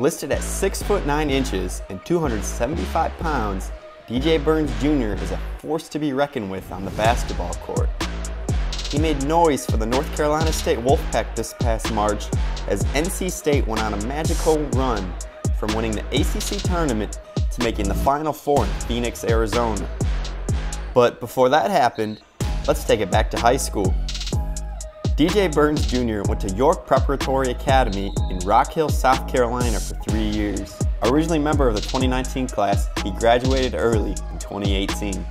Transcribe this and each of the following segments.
Listed at 6 foot 9 inches and 275 pounds, DJ Burns Jr. is a force to be reckoned with on the basketball court. He made noise for the North Carolina State Wolfpack this past March as NC State went on a magical run from winning the ACC tournament to making the Final Four in Phoenix, Arizona. But before that happened, let's take it back to high school. DJ Burns Jr. went to York Preparatory Academy in Rock Hill, South Carolina for three years. Originally a member of the 2019 class, he graduated early in 2018.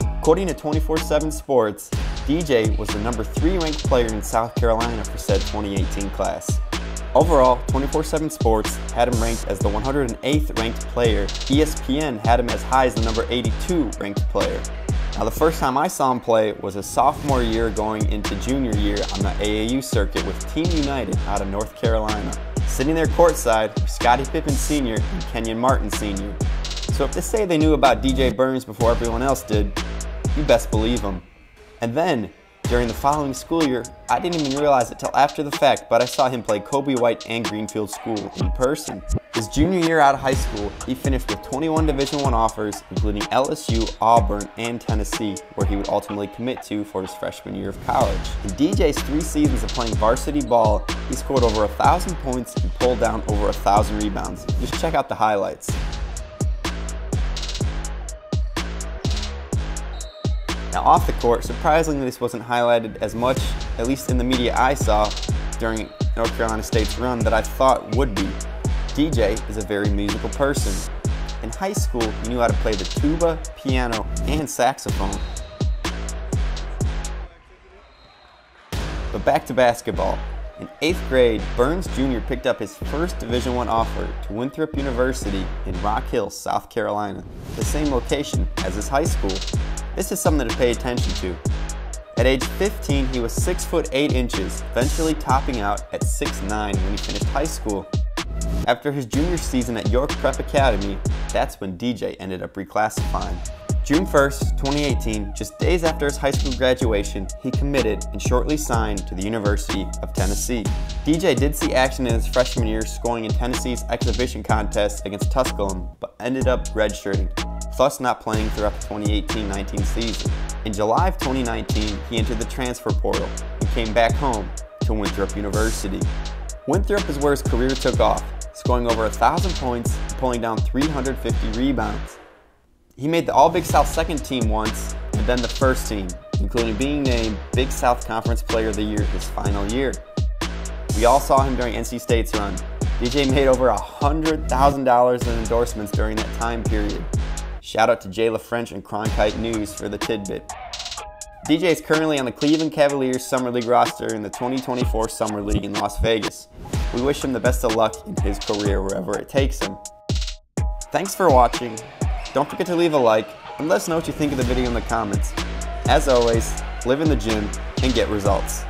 According to 24-7 Sports, DJ was the number 3 ranked player in South Carolina for said 2018 class. Overall, 24-7 Sports had him ranked as the 108th ranked player. ESPN had him as high as the number 82 ranked player. Now the first time I saw him play was his sophomore year going into junior year on the AAU circuit with Team United out of North Carolina. Sitting there courtside were Scottie Pippen Sr. and Kenyon Martin Sr. So if they say they knew about DJ Burns before everyone else did, you best believe them. And then, during the following school year, I didn't even realize it till after the fact, but I saw him play Coby White and Greenfield School in person. His junior year out of high school, he finished with 21 Division I offers, including LSU, Auburn, and Tennessee, where he would ultimately commit to for his freshman year of college. In DJ's three seasons of playing varsity ball, he scored over a 1,000 points and pulled down over a 1,000 rebounds. Just check out the highlights. Now off the court, surprisingly this wasn't highlighted as much, at least in the media I saw during North Carolina State's run that I thought would be. DJ is a very musical person. In high school, he knew how to play the tuba, piano, and saxophone. But back to basketball. In 8th grade, Burns Jr. picked up his first Division I offer to Winthrop University in Rock Hill, South Carolina, the same location as his high school. This is something to pay attention to. At age 15, he was 6 foot 8 inches, eventually topping out at 6'9 when he finished high school. After his junior season at York Prep Academy, that's when DJ ended up reclassifying. June 1st, 2018, just days after his high school graduation, he committed and shortly signed to the University of Tennessee. DJ did see action in his freshman year scoring in Tennessee's exhibition contest against Tusculum, but ended up redshirting thus not playing throughout the 2018-19 season. In July of 2019, he entered the transfer portal and came back home to Winthrop University. Winthrop is where his career took off, scoring over 1,000 points and pulling down 350 rebounds. He made the All-Big South second team once, and then the first team, including being named Big South Conference Player of the Year his final year. We all saw him during NC State's run. DJ made over $100,000 in endorsements during that time period. Shout out to Jay LaFrench and Cronkite News for the tidbit. DJ is currently on the Cleveland Cavaliers Summer League roster in the 2024 Summer League in Las Vegas. We wish him the best of luck in his career wherever it takes him. Thanks for watching. Don't forget to leave a like and let us know what you think of the video in the comments. As always, live in the gym and get results.